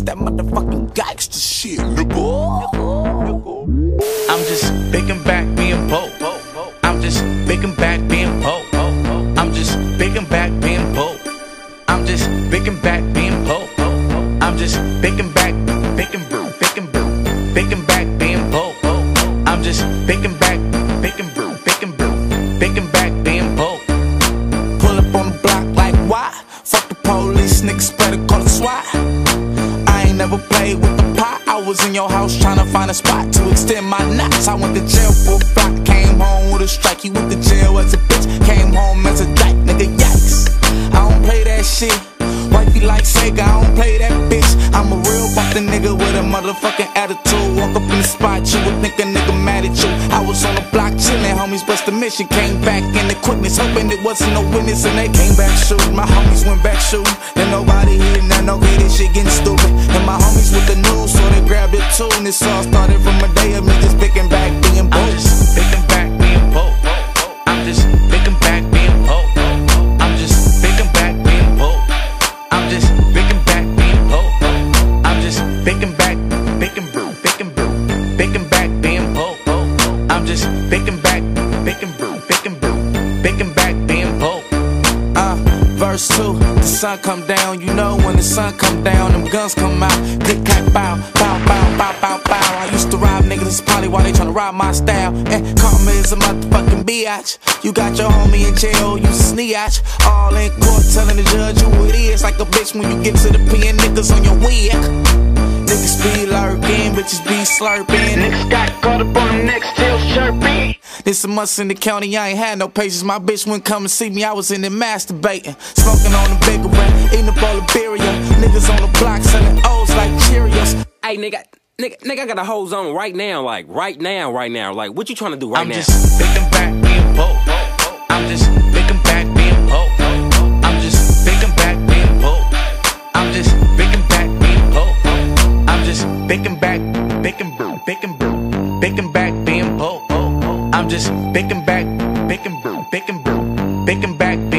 that motherfucking gangster shit, nigga. I'm just picking back being broke. I'm just picking back being broke. I'm just picking back being broke. I'm just picking back being broke. I'm just picking back, picking brew, picking brew, picking back being broke. I'm just picking back, picking brew, picking brew, picking back being broke. Pull up on the block like why? Fuck the police, niggas better call the SWAT. Never played with the pot. I was in your house trying to find a spot to extend my knots. I went to jail for a block, came home with a strike. He went to jail as a bitch, came home as a dyke, nigga. Yikes! I don't play that shit. Wifey like Sega, I don't play that bitch. I'm a real fucking nigga with a motherfucking attitude. Walk up in the spot, you would think a nigga mad at you. I was on the block chillin', homies bust the mission. Came back in the quickness, hoping it wasn't no witness. And they came back shooting. My homies went back shooting. Then nobody here, now okay, this shit getting stupid. And my homies with the news, so they grabbed it too. And this all started from a day of me just picking back, being I'm just picking back being broke. I'm just picking back being broke. I'm just picking back being broke. I'm just picking back being broke. I'm just picking back, picking brew, picking brew, picking back being broke. I'm just picking back, picking brew, picking brew, picking back being verse 2, the sun come down, you know when the sun come down, them guns come out. Click, clack, bow, bow, bow, bow, bow, bow. I used to rob niggas, it's probably why they tryna rob my style. And karma is a motherfucking biatch. You got your homie in jail, you sneatch. All in court telling the judge who it is. Like a bitch when you get to the P niggas on your wig. Niggas be lurking, bitches be slurping. Niggas got caught up on them next This a month in the county, I ain't had no patience. My bitch wouldn't come and see me, I was in there masturbating. Smoking on the bigger one, eating up all the beria. Niggas on the block selling O's like Cheerios. Hey, nigga, nigga, nigga, I got a hose on right now, like right now, right now. Like, what you trying to do right I'm now? just picking back being broke. I'm just picking back being broke. I'm just picking back being broke. I'm just picking back being broke. I'm just picking back, picking brew, picking picking back. I'm just picking back, picking brew, picking back